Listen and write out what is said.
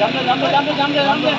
जम दे जाम दे जाम दे जाम दे।